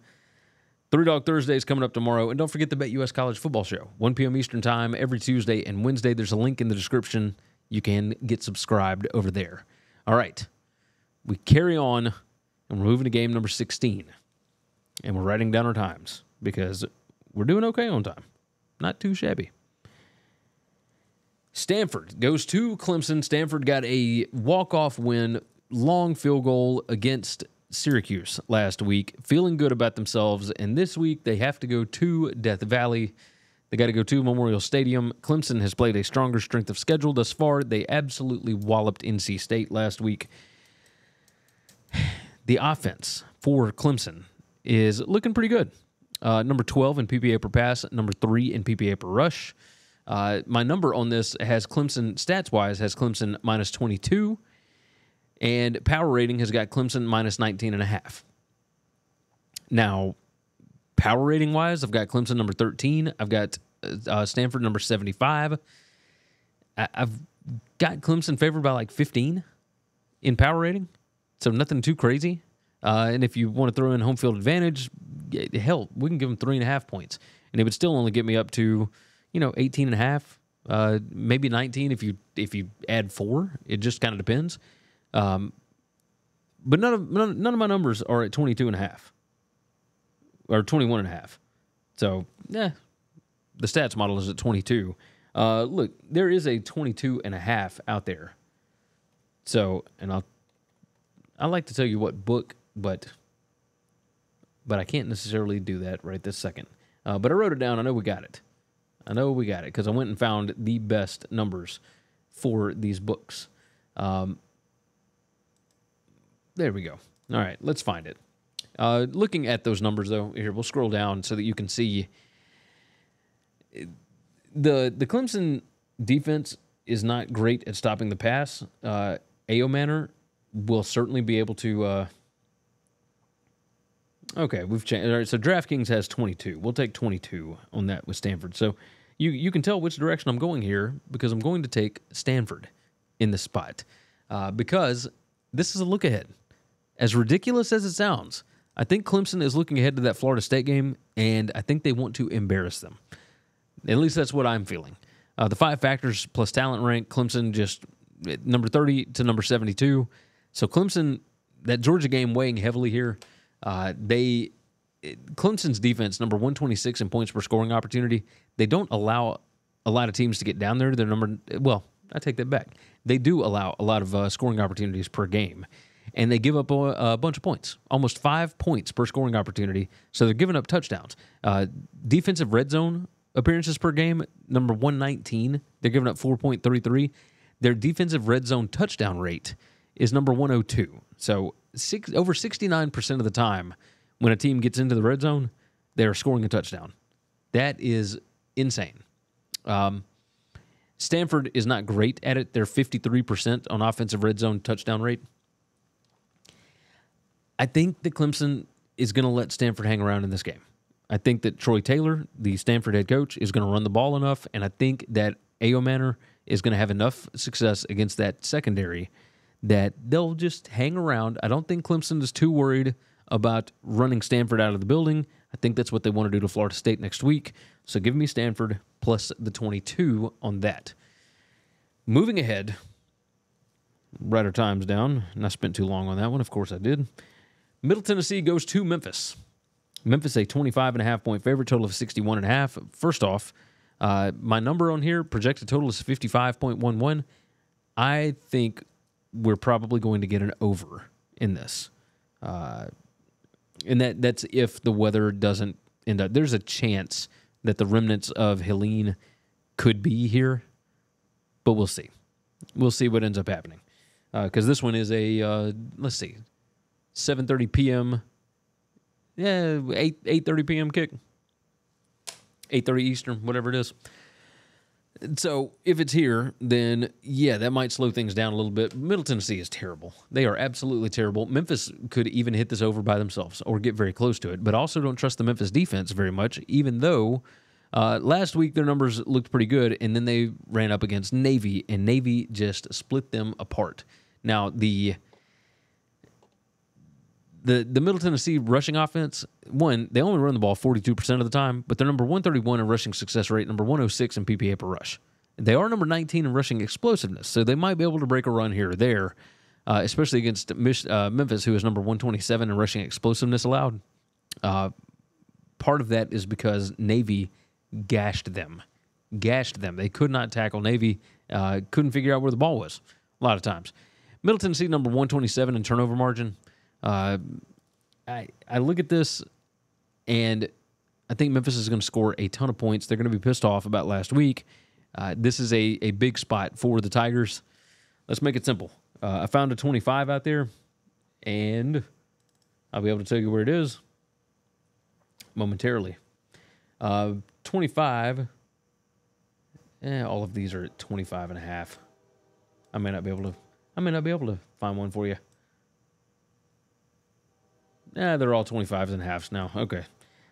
Three Dog Thursday is coming up tomorrow, and don't forget the BetUS College Football Show, 1 p.m. Eastern Time every Tuesday and Wednesday. There's a link in the description. You can get subscribed over there. All right we carry on and we're moving to game number 16. And we're writing down our times because we're doing okay on time. Not too shabby. Stanford goes to Clemson. Stanford got a walk-off win, long field goal against Syracuse last week, feeling good about themselves. And this week they have to go to Death Valley. They got to go to Memorial Stadium. Clemson has played a stronger strength of schedule thus far. They absolutely walloped NC State last week. The offense for Clemson is looking pretty good. Uh, number 12 in PPA per pass, number three in PPA per rush. Uh, my number on this has Clemson, stats wise, has Clemson minus 22, and power rating has got Clemson minus 19 and a half. Now, power rating wise, I've got Clemson number 13, I've got uh, Stanford number 75. I- I've got Clemson favored by like 15 in power rating, so nothing too crazy. Uh, and if you want to throw in home field advantage, hell, we can give them three and a half points, and it would still only get me up to, you know, 18 and a half, uh, maybe 19 if you if you add four. It just kind of depends. Um, but none of none, none of my numbers are at 22 and a half or 21 and a half. So, yeah, the stats model is at 22. Uh, look, there is a 22 and a half out there. So, and I'll I like to tell you what book, but but I can't necessarily do that right this second. Uh, but I wrote it down. I know we got it. I know we got it because I went and found the best numbers for these books. Um, there we go. All right, let's find it. Uh, looking at those numbers, though, here we'll scroll down so that you can see the the Clemson defense is not great at stopping the pass. Uh, Ao Will certainly be able to. Uh, okay, we've changed. All right, so DraftKings has 22. We'll take 22 on that with Stanford. So you you can tell which direction I'm going here because I'm going to take Stanford in the spot uh, because this is a look ahead. As ridiculous as it sounds, I think Clemson is looking ahead to that Florida State game, and I think they want to embarrass them. At least that's what I'm feeling. Uh, the five factors plus talent rank, Clemson just eh, number 30 to number 72. So Clemson, that Georgia game weighing heavily here. Uh, they it- Clemson's defense number 126 in points per scoring opportunity. They don't allow a lot of teams to get down there their number. Well, I take that back. They do allow a lot of uh, scoring opportunities per game, and they give up a, a bunch of points, almost five points per scoring opportunity. So they're giving up touchdowns. Uh, defensive red zone appearances per game, number 119. They're giving up 4.33. Their defensive red zone touchdown rate is number 102. So six, over 69% of the time when a team gets into the red zone, they're scoring a touchdown. That is insane. Um, Stanford is not great at it. They're 53% on offensive red zone touchdown rate. I think that Clemson is going to let Stanford hang around in this game. I think that Troy Taylor, the Stanford head coach, is going to run the ball enough, and I think that Ayomanor is going to have enough success against that secondary that they'll just hang around. I don't think Clemson is too worried about running Stanford out of the building. I think that's what they want to do to Florida State next week. So give me Stanford plus the 22 on that. Moving ahead, write our times down, and I spent too long on that one. Of course I did. Middle Tennessee goes to Memphis. Memphis a 25 and a half point favorite, total of 61 and a half. First off, uh, my number on here, projected total is 55.11. I think we're probably going to get an over in this. Uh, and that that's if the weather doesn't end up. There's a chance that the remnants of Helene could be here, but we'll see. We'll see what ends up happening. Because this one is a, uh, let's see, 7.30 p.m., yeah, 8 8:30 p.m. kick. 8:30 Eastern, whatever it is. So if it's here, then yeah, that might slow things down a little bit. Middle Tennessee is terrible. They are absolutely terrible. Memphis could even hit this over by themselves or get very close to it. But also don't trust the Memphis defense very much, even though uh, last week their numbers looked pretty good, and then they ran up against Navy, and Navy just split them apart. Now the the the Middle Tennessee rushing offense, one, they only run the ball 42% of the time, but they're number 131 in rushing success rate, number 106 in PPA per rush. They are number 19 in rushing explosiveness, so they might be able to break a run here or there, uh, especially against uh, Memphis, who is number 127 in rushing explosiveness allowed. Uh, part of that is because Navy gashed them, gashed them. They could not tackle Navy. Uh, couldn't figure out where the ball was a lot of times. Middle Tennessee number 127 in turnover margin. Uh, I I look at this and I think Memphis is going to score a ton of points. They're going to be pissed off about last week. Uh, this is a, a big spot for the Tigers. Let's make it simple. Uh, I found a 25 out there, and I'll be able to tell you where it is momentarily. Uh, 25. Eh, all of these are at 25 and a half. I may not be able to. I may not be able to find one for you. Yeah, they're all 25s and halves now. Okay.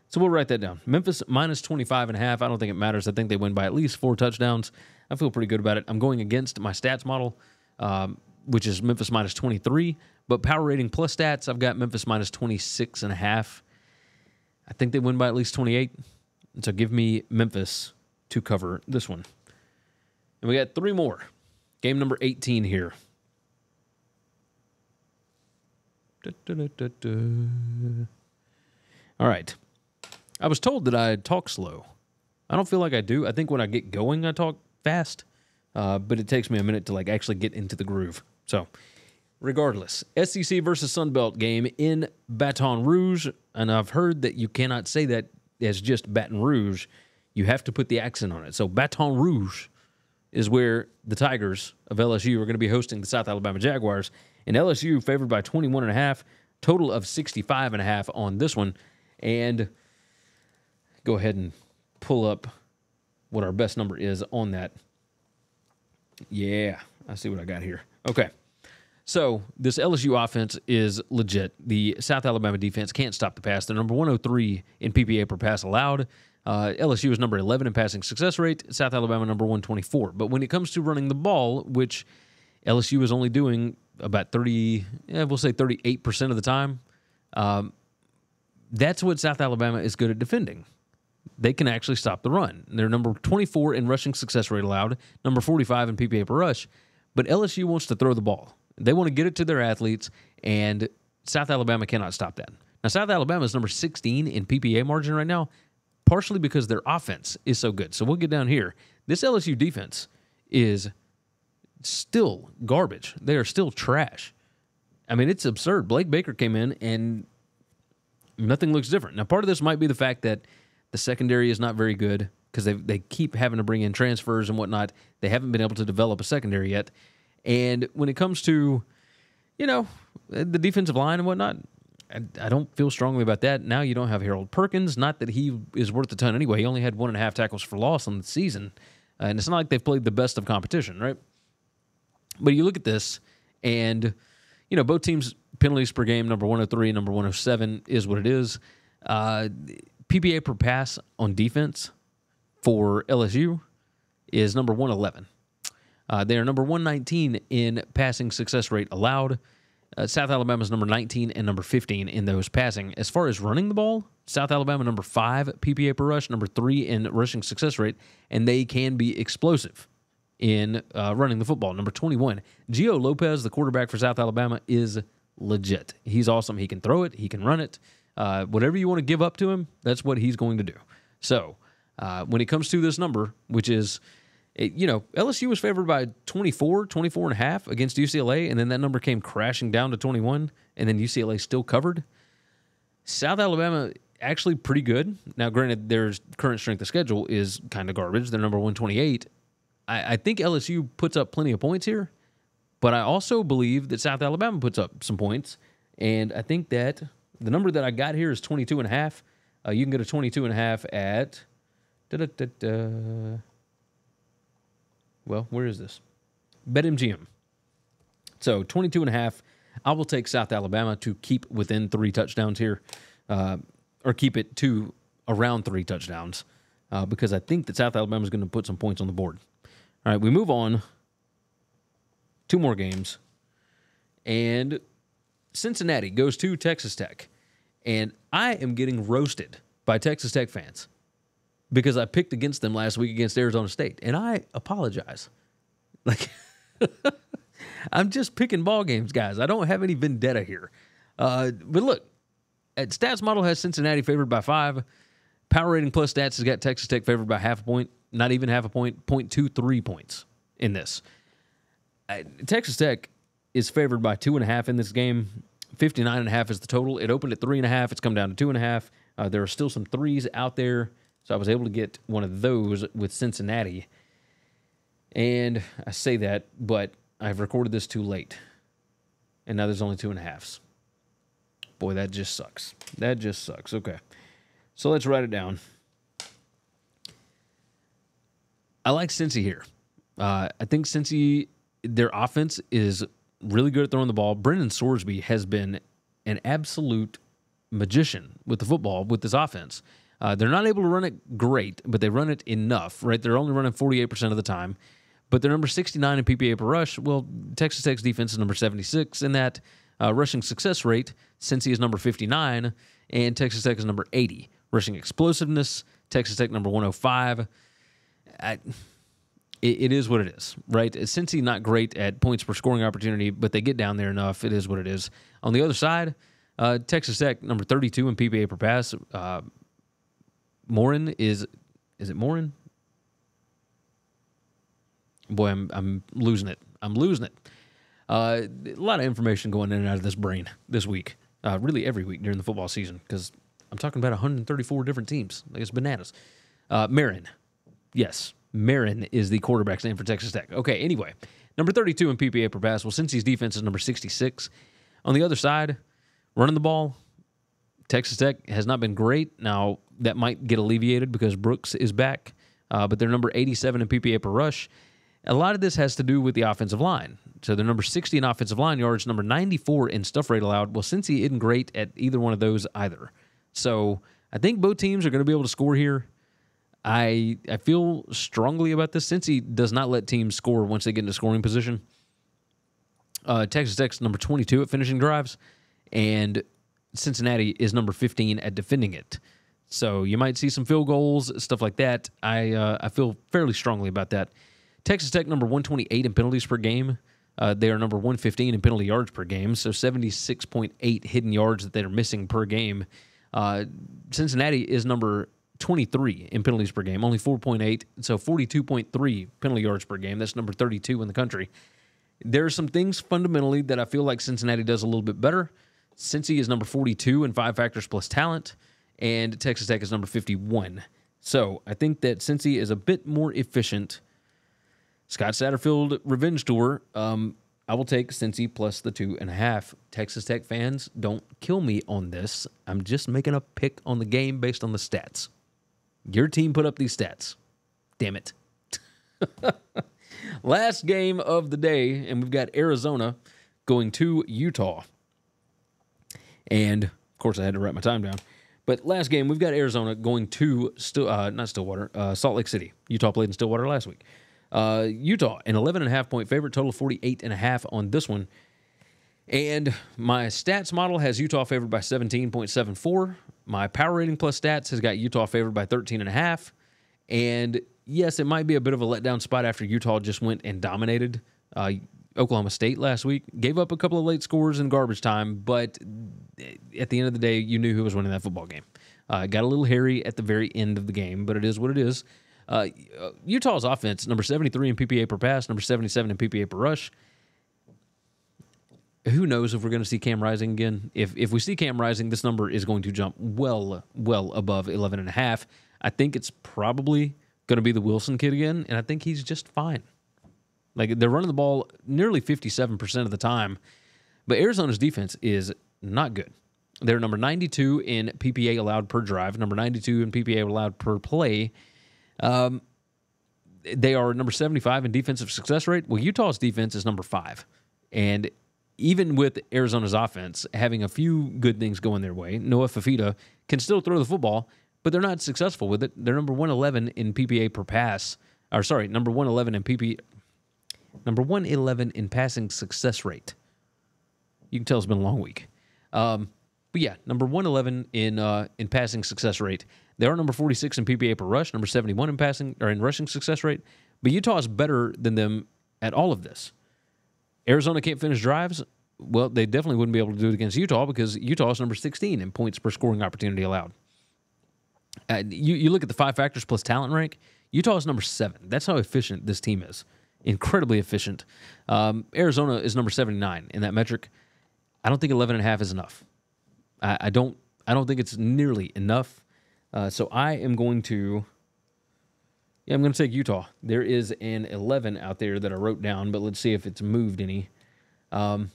So we'll write that down. Memphis minus 25 and a half. I don't think it matters. I think they win by at least four touchdowns. I feel pretty good about it. I'm going against my stats model, um, which is Memphis minus 23. But power rating plus stats, I've got Memphis minus 26 and a half. I think they win by at least 28. And so give me Memphis to cover this one. And we got three more. Game number 18 here. Da, da, da, All right. I was told that I talk slow. I don't feel like I do. I think when I get going, I talk fast, uh, but it takes me a minute to like actually get into the groove. So, regardless, SEC versus Sunbelt game in Baton Rouge, and I've heard that you cannot say that as just Baton Rouge. You have to put the accent on it. So Baton Rouge is where the Tigers of LSU are going to be hosting the South Alabama Jaguars, and LSU favored by 21 and a half, total of 65 and a half on this one, and go ahead and pull up what our best number is on that. Yeah, I see what I got here. Okay. So this LSU offense is legit. The South Alabama defense can't stop the pass. They're number 103 in PPA per pass allowed. Uh, LSU is number 11 in passing success rate. South Alabama number 124. But when it comes to running the ball, which LSU is only doing about 30, yeah, we'll say 38% of the time, um, that's what South Alabama is good at defending they can actually stop the run. They're number 24 in rushing success rate allowed, number 45 in PPA per rush. But LSU wants to throw the ball. They want to get it to their athletes, and South Alabama cannot stop that. Now, South Alabama is number 16 in PPA margin right now, partially because their offense is so good. So we'll get down here. This LSU defense is still garbage. They are still trash. I mean, it's absurd. Blake Baker came in and nothing looks different. Now, part of this might be the fact that the secondary is not very good because they they keep having to bring in transfers and whatnot. They haven't been able to develop a secondary yet. And when it comes to, you know, the defensive line and whatnot, I, I don't feel strongly about that. Now you don't have Harold Perkins. Not that he is worth a ton anyway. He only had one and a half tackles for loss on the season, uh, and it's not like they've played the best of competition, right? But you look at this, and you know both teams penalties per game number 103 number 107 is what it is uh, PPA per pass on defense for LSU is number 111. Uh, they are number 119 in passing success rate allowed. Uh, South Alabama is number 19 and number 15 in those passing. As far as running the ball, South Alabama number five PPA per rush, number three in rushing success rate, and they can be explosive in uh, running the football. Number 21, Gio Lopez, the quarterback for South Alabama, is legit. He's awesome. He can throw it, he can run it. Uh, whatever you want to give up to him, that's what he's going to do. So uh, when it comes to this number, which is, it, you know, LSU was favored by 24, 24 and a half against UCLA, and then that number came crashing down to 21, and then UCLA still covered. South Alabama actually pretty good. Now, granted, their current strength of schedule is kind of garbage. They're number 128. I, I think LSU puts up plenty of points here, but I also believe that South Alabama puts up some points, and I think that the number that I got here is 22 and a half. Uh, you can get a 22 and a half at. Well, where is this? BetMGM. So 22 and a half. I will take South Alabama to keep within three touchdowns here, uh, or keep it to around three touchdowns, uh, because I think that South Alabama is going to put some points on the board. All right, we move on. Two more games. And Cincinnati goes to Texas Tech. And I am getting roasted by Texas Tech fans because I picked against them last week against Arizona State. And I apologize. <laughs> Like, I'm just picking ball games, guys. I don't have any vendetta here. Uh, but look, at Stats Model has Cincinnati favored by five. Power rating plus stats has got Texas Tech favored by half a point, not even half a point, 0.23 points in this. Uh, Texas Tech is favored by two and a half in this game. 59 and a half is the total. It opened at three and a half. It's come down to two and a half. Uh, there are still some threes out there. So I was able to get one of those with Cincinnati. And I say that, but I've recorded this too late. And now there's only two and a halves. Boy, that just sucks. That just sucks. Okay. So let's write it down. I like Cincy here. Uh, I think Cincy, their offense is really good at throwing the ball. Brendan Sorsby has been an absolute magician with the football with this offense. Uh, they're not able to run it great, but they run it enough, right? They're only running 48% of the time, but they're number 69 in PPA per rush. Well, Texas Tech's defense is number 76 in that uh, rushing success rate. Cincy is number 59, and Texas Tech is number 80. Rushing explosiveness, Texas Tech number 105. I, it, it is what it is, right? Cincy not great at points per scoring opportunity, but they get down there enough. It is what it is. On the other side, uh, Texas Tech number 32 in PPA per pass. Uh, Morin is is it Morin? Boy, I'm I'm losing it. I'm losing it. Uh, a lot of information going in and out of this brain this week. Uh, really every week during the football season because I'm talking about 134 different teams. Like it's bananas. Uh, Marin, yes, Marin is the quarterback's name for Texas Tech. Okay, anyway, number 32 in PPA per pass. Well, since Cincy's defense is number 66. On the other side, running the ball, Texas Tech has not been great. Now, that might get alleviated because Brooks is back, uh, but they're number 87 in PPA per rush. A lot of this has to do with the offensive line. So they're number 60 in offensive line yards, number 94 in stuff rate allowed. Well, Cincy isn't great at either one of those either. So I think both teams are going to be able to score here. I I feel strongly about this. Cincy does not let teams score once they get into scoring position. Uh, Texas Tech's number 22 at finishing drives, and Cincinnati is number 15 at defending it. So you might see some field goals, stuff like that. I uh, I feel fairly strongly about that. Texas Tech number 128 in penalties per game. Uh, they are number 115 in penalty yards per game, so 76.8 hidden yards that they are missing per game. Uh, Cincinnati is number 23 in penalties per game, only 4.8, so 42.3 penalty yards per game. That's number 32 in the country. There are some things fundamentally that I feel like Cincinnati does a little bit better. Cincy is number 42 in five factors plus talent, and Texas Tech is number 51. So I think that Cincy is a bit more efficient. Scott Satterfield revenge tour. Um, I will take Cincy plus the two and a half. Texas Tech fans, don't kill me on this. I'm just making a pick on the game based on the stats. Your team put up these stats. Damn it. <laughs> Last game of the day, and we've got Arizona going to Utah. And of course, I had to write my time down. But last game, we've got Arizona going to still uh, not Stillwater, uh, Salt Lake City. Utah played in Stillwater last week. Uh, Utah, an 11 and a half point favorite, total 48 and a half on this one. And my stats model has Utah favored by 17.74. My power rating plus stats has got Utah favored by 13 and a half. And yes, it might be a bit of a letdown spot after Utah just went and dominated uh, Oklahoma State last week. Gave up a couple of late scores in garbage time, but at the end of the day, you knew who was winning that football game. Uh, got a little hairy at the very end of the game, but it is what it is. Uh, Utah's offense, number 73 in PPA per pass, number 77 in PPA per rush. Who knows if we're going to see Cam Rising again? If if we see Cam Rising, this number is going to jump well, well above 11 and a half. I think it's probably going to be the Wilson kid again, and I think he's just fine. Like they're running the ball nearly 57% of the time, but Arizona's defense is not good. They're number 92 in PPA allowed per drive, number 92 in PPA allowed per play. Um, they are number 75 in defensive success rate. Well, Utah's defense is number five. And even with Arizona's offense having a few good things going their way, Noah Fifita can still throw the football, but they're not successful with it. They're number 111 in PPA per pass, or sorry, number 111 in PP, number 111 in passing success rate. You can tell it's been a long week. Um, but yeah, number 111 in uh, in passing success rate. They are number 46 in PPA per rush, number 71 in passing or in rushing success rate. But Utah is better than them at all of this. Arizona can't finish drives. Well, they definitely wouldn't be able to do it against Utah because Utah is number 16 in points per scoring opportunity allowed. Uh, you, you look at the five factors plus talent rank, Utah is number seven. That's how efficient this team is. Incredibly efficient. Um, Arizona is number 79 in that metric. I don't think 11 and a half is enough. I, I don't I don't think it's nearly enough. Uh, so I am going to yeah, I'm going to take Utah. There is an 11 out there that I wrote down, but let's see if it's moved any. Um,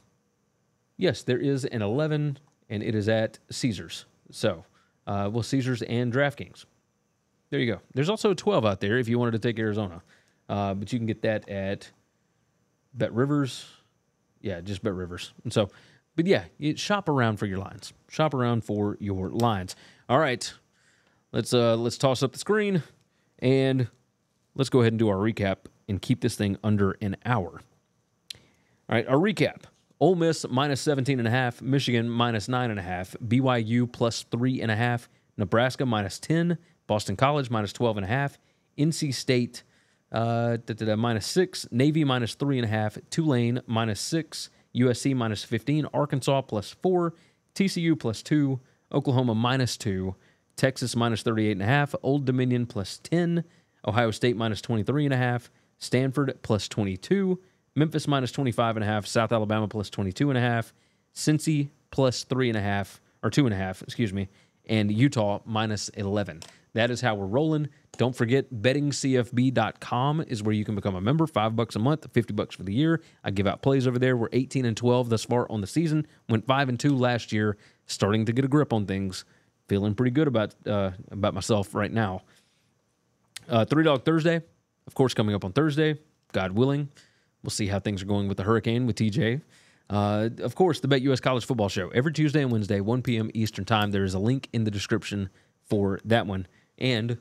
yes, there is an 11, and it is at Caesars. So, uh, well, Caesars and DraftKings. There you go. There's also a 12 out there if you wanted to take Arizona, uh, but you can get that at BetRivers. Yeah, just BetRivers. And so, but yeah, shop around for your lines. Shop around for your lines. All right, let's uh let's toss up the screen and let's go ahead and do our recap and keep this thing under an hour. All right, our recap. Ole Miss minus 17 and a half, Michigan minus nine and a half, BYU plus three and a half, Nebraska minus 10, Boston College minus 12 and a half, NC State uh, minus six, Navy minus three and a half, Tulane minus six, USC minus 15, Arkansas plus four, TCU plus two, Oklahoma minus two, Texas minus 38 and a half, Old Dominion plus 10, Ohio State minus 23 and a half, Stanford plus 22, Memphis minus 25 and a half, South Alabama plus 22 and a half, Cincy plus three and a half, or two and a half, excuse me, and Utah minus 11. That is how we're rolling. Don't forget, bettingcfb.com is where you can become a member. Five bucks a month, 50 bucks for the year. I give out plays over there. We're 18 and 12 thus far on the season. Went five and two last year, starting to get a grip on things. Feeling pretty good about uh, about myself right now. Uh, Three Dog Thursday, of course, coming up on Thursday, God willing. We'll see how things are going with the hurricane with TJ. Uh, of course, the BetUS College Football Show every Tuesday and Wednesday, 1 p.m. Eastern Time. There is a link in the description for that one. And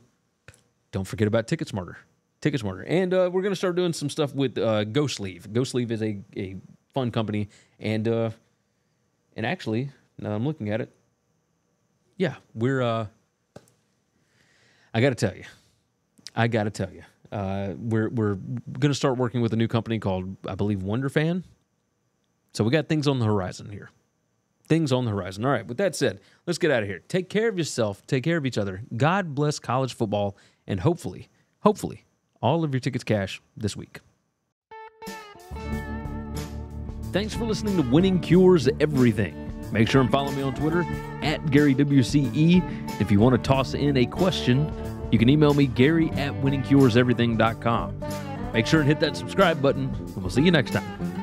don't forget about Ticket Smarter. Ticket Smarter. And uh, we're going to start doing some stuff with uh, Ghost Sleeve. Ghost Sleeve is a, a fun company. And uh, and actually, now I'm looking at it, yeah, we're. Uh, I got to tell you, I got to tell you, uh, we're we're going to start working with a new company called, I believe, Wonder Fan. So we got things on the horizon here. Things on the horizon. All right. With that said, let's get out of here. Take care of yourself. Take care of each other. God bless college football, and hopefully, hopefully, all of your tickets cash this week. Thanks for listening to Winning Cures Everything. Make sure and follow me on Twitter at GaryWCE. If you want to toss in a question, you can email me, Gary at winningcureseverything.com. Make sure and hit that subscribe button, and we'll see you next time.